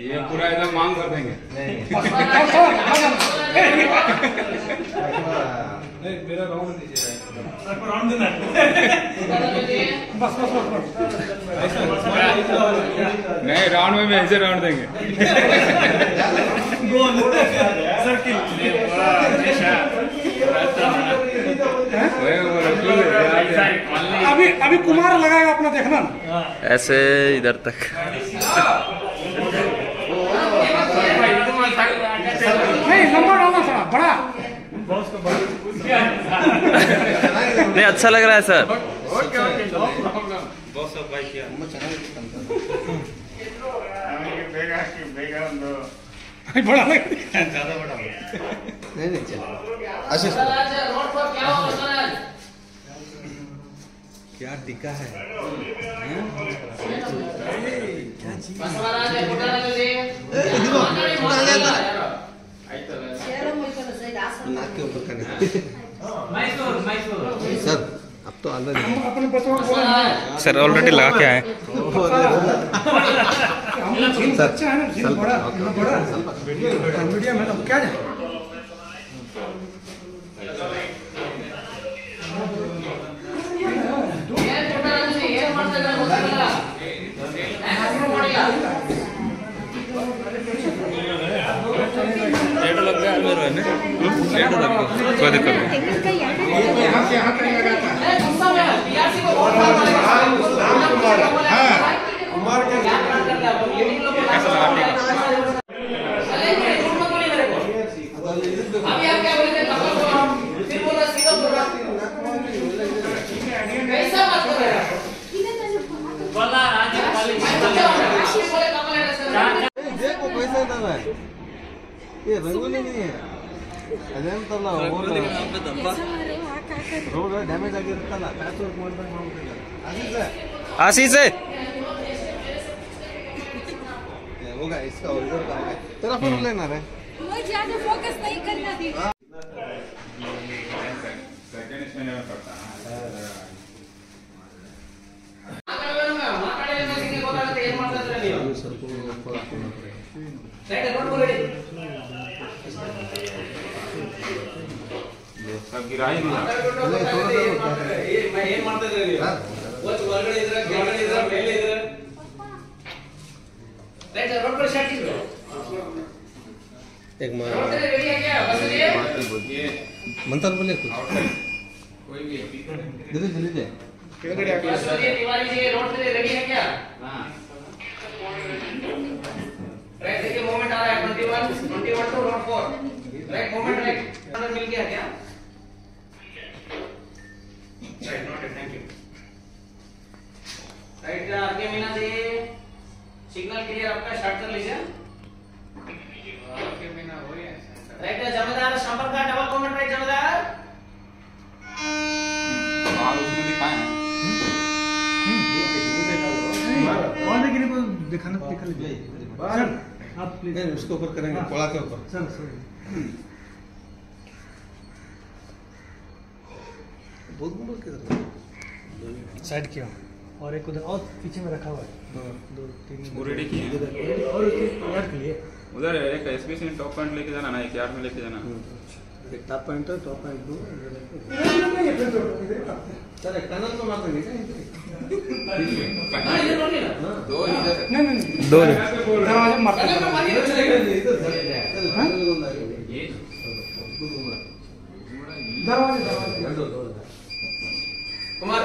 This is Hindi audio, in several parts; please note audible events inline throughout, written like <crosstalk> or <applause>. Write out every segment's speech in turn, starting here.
ये पूरा एकदम मांग कर देंगे बस बस बस बस नहीं राउंड में भी ऐसे राउंड देंगे <laughs> <laughs> वही बोला, फुल है। अभी अभी कुमार लगाएगा अपना देखना। ना ऐसे इधर तक। नहीं लंबा डालना थोड़ा बड़ा। नहीं अच्छा लग रहा है सर। बड़ा लग नहीं नहीं चलो। आशीष क्या टिका है? नाक के ऊपर करने सर अब तो ऑलरेडी सर ऑलरेडी लगा के आए। हम लोग जिन बच्चे हैं ना जिन बड़ा जिन बड़ा। मीडियम है तो क्या जाए? कोई दिक्कत नहीं देखो पैसा डाला है ये रंगोली नहीं है ಅದೇಂತಲ್ಲ ರೋಡ್ ಡ್ಯಾಮೇಜ್ ಆಗಿರುತ್ತಲ್ಲ ಪ್ಯಾಚ್ ವರ್ಕ್ ಮಾಡ್ದಂಗೆ ಮಾಡ್ಬಿಟ್ಟಿದ್ದಾರೆ आशीष है होगा इसका इधर का है तेरा फोन लेना रे मुझे ज्यादा फोकस नहीं करना थी सेकंड स्टैंड में पड़ता है सब गिरा ही दिया एक मंत्र बोले कुछ कोई भी जल्दी जल्दी दे तिवारी जी रोड पे रेडी है क्या राइट देखिए मोमेंट आ रहा है 21 21 to road 4 right moment right अंदर मिल गया क्या right noted thank you right आगे मीना जी सिग्नल क्लियर आपका स्टार्ट कर लीजिए। राइट जमींदार संपर्क का डबल कमेंट राइट जमींदार? और देखिए को दिखाना दिखा लीजिए सर आप प्लीज़ नहीं उसके ऊपर करेंगे कोड़ा के ऊपर। Sir sir. बहुत किधर साइड किया। और एक उधर और पीछे में रखा हुआ है। दो। दो तीन वो रेडी किए हैं। और उसके यार के लिए। उधर एक एसपीसी ने टॉप पॉइंट लेके जाना ना एक यार्ड में लेके जाना। एक टॉप पॉइंट है टॉप पॉइंट दो सर एक टनल तो मार देंगे दो इधर? है। नहीं नहीं नहीं दो दरवाजे दरवाजे दरवाजे। कुमार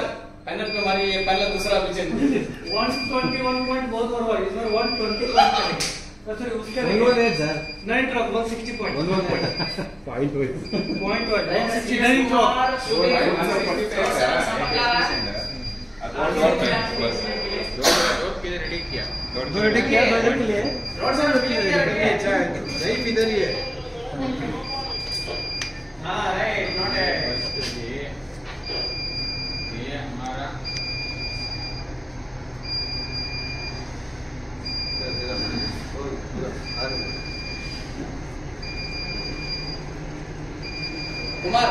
पैनल पे हमारी ये पहला दूसरा पीछे 121 पॉइंट बहुत बड़ा है इसमें 120 पॉइंट करेंगे। सर उसके one sir nine truck 160 point one point wise point wise 160 nine truck दो रेडी किया। नहीं इधर ही है। हाँ राइट नोटेड ये हमारा कुमार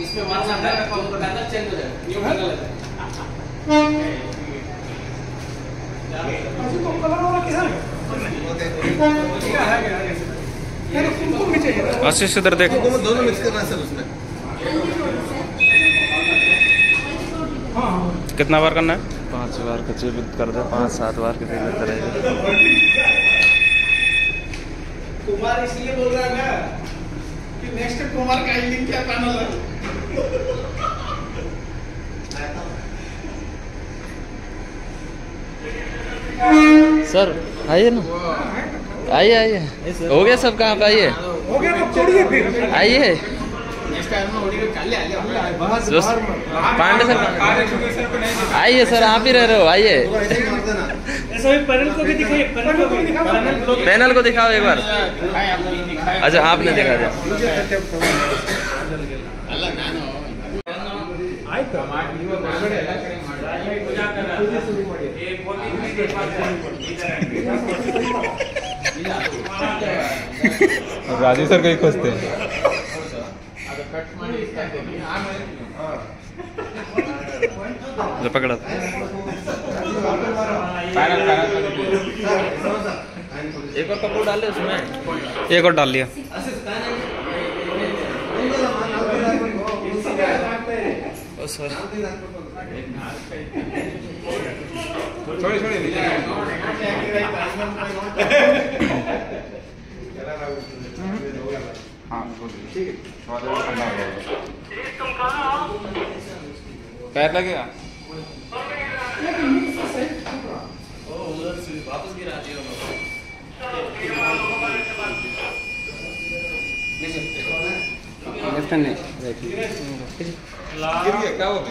इसमें है चेंज हो जाएगा न्यू है। आशीष इधर देख। दोनों मिक्स करना है सर उसमें। कितना बार करना है? पाँच बार का जीवित कर दे पाँच सात बार के जीवित करेगा कुमार इसलिए बोल रहा है ना कि नेक्स्ट कुमार का लिंक क्या पैनल है सर आइए ना। आइए आइए। हो गया सब कहाँ पे? आइए। हो गया तो छोड़िए फिर। आइए। पांडे सर आइए सर आप ही रह रहे हो आइए। ही पैनल को भी दिखाइए पैनल को भी। दिखाओ पैनल को दिखाओ एक बार। अच्छा आपने दिखा दिया। राजीव सर कहीं खोजते हैं जो पकड़ा एक और कपड़ा डाल उसमें एक और डाल लिया हाँ ठीक है हो पैर लगेगा गिर गया क्या होता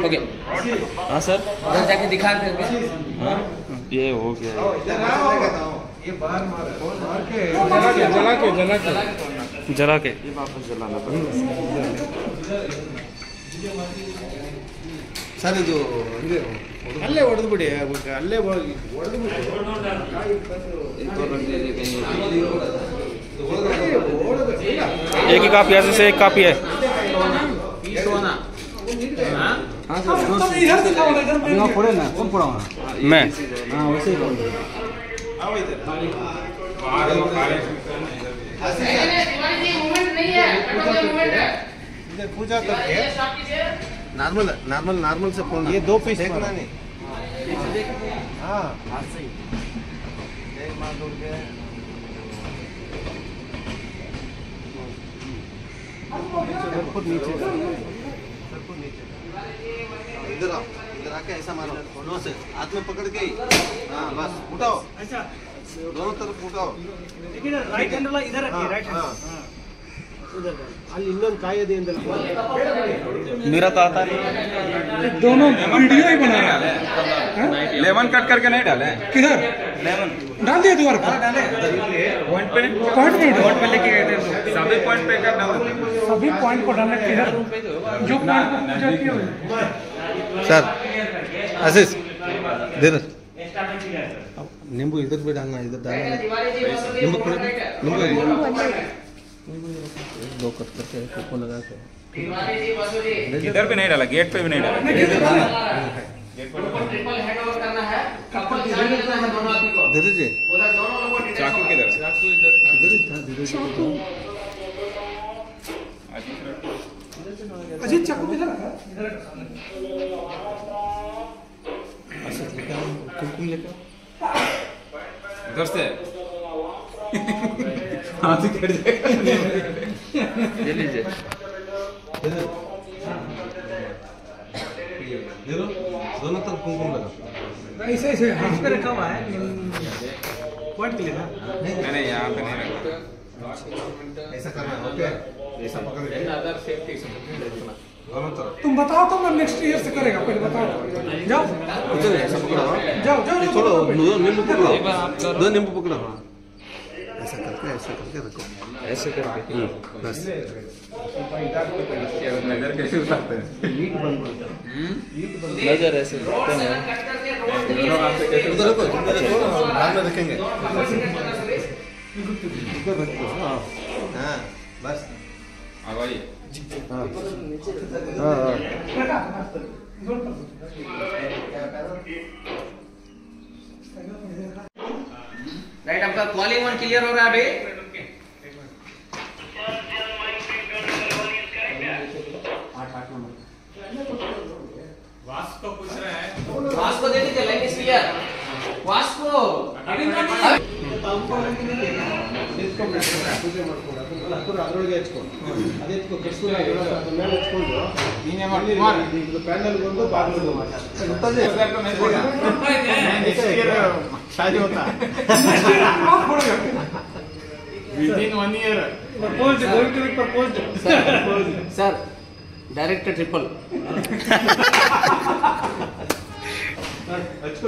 ओके हाँ सर उधर जाके दिखा करके हाँ ये हो गया जला के जला के जला के ಸರ್ ಇದು ಇದು ಅಲ್ಲೇ ಹೊಡೆದು ಬಿಡಿ ಅಲ್ಲೇ ಹೊಡೆದು ಬಿಡಿ एक ही कापी ऐसे से एक कापी है। तब इधर दिखाओ ना इधर में? हाँ ही है है पूजा करके नॉर्मल नॉर्मल नॉर्मल से फोड़ना ये दो पीस देखना नहीं। हाँ। एक मार दौड़ सर फुट नीचे। इधर आओ इधर आके ऐसा मारो दोनों से हाथ में पकड़ के हाँ। बस उठाओ दोनों तरफ़ उठाओ राइट हैंड वाला इधर रखिए राइट हैंड ಅಲ್ಲಿ ಇನ್ನೊಂದು ಕಾಯದೆ ಅಂತ मेरा तो आता नहीं दोनों वीडियो ही बना रहा है लेमन कट करके नहीं डाले किधर लेमन डाल दिया दोबारा पर पॉइंट पे पॉइंट पे पॉइंट पे लेके गए थे सभी पॉइंट पे कर डाल देते सभी पॉइंट को डालना किधर जो पॉइंट को पूजा किया हुआ सर आशीष इधर नींबू इधर भी डालना इधर डालना तिवारी जी बस ये नींबू मूवमेंट नींबू है दो कट करके कोको लगा के। इधर भी नहीं डाला गेट पे भी नहीं डाला। उनको ट्रिपल हैंड ओवर करना है। कपल चार्ज करना दोनों आदमी को। धीरे जी। उधर दोनों लोगों को चाकू किधर? चाकू इधर। इधर ही था धीरे जी अजीत चाकू किधर रखा इधर आशीष लेकर कुमकुम लेकर उधर से। <laughs> हाथ से कट जाएगा। ये लीजिए। इधर दोनों तरफ़ कुमकुम लगा। ऐसे ऐसे हाथ पे रखा हुआ है पॉइंट के लिए ना नहीं नहीं यहाँ पे नहीं रखा। ऐसा करना ओके? ऐसा पकड़ के। दोनों तरफ़। तुम बताओ तो मैं नेक्स्ट ईयर से करेगा पहले बताओ। जाओ। इधर ऐसा पकड़ो जाओ जाओ छोड़ो दो नींबू पकड़ो। दो नींबू पकड़ो। हाँ ऐसा करके रखो ऐसे करके बस नज़र कैसे उतारते हैं नज़र ऐसे करते हैं कट करके रोड दोनों हाथ से कैसे उधर रखो इधर में रखेंगे ऊपर रख हाँ हाँ बस अब आइए हाँ हाँ हाँ कॉलिंग वन क्लियर हो रहा है अभी? वास्को पूछ रहा है। वास्को दे दीजिए लाइन इज़ क्लियर वास्को। ಅದರೊಳಗೆ ಹಚ್ಕೊಂಡು ಅದೇ ಹಚ್ಕೊಂಡು ಕರ್ಸೂರ ಅದ್ರ ಮೇಲೆ ನೀನೇ ಬಂದು ಬಾಗಿಲು ಶಾದಿ one year propose going to be propose sir. Direct triple ಹಚ್ಕೋ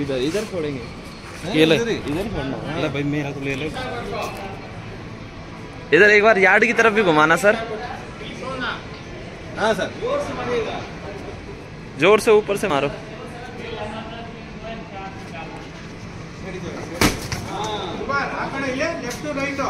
इधर इधर छोड़ेंगे ये हाँ, ले इधर हाँ। अरे भाई मेरा तो ले ले। इधर एक बार यार्ड की तरफ़ भी घुमाना सर। हाँ सर। ज़ोर से ऊपर से मारो। Left to right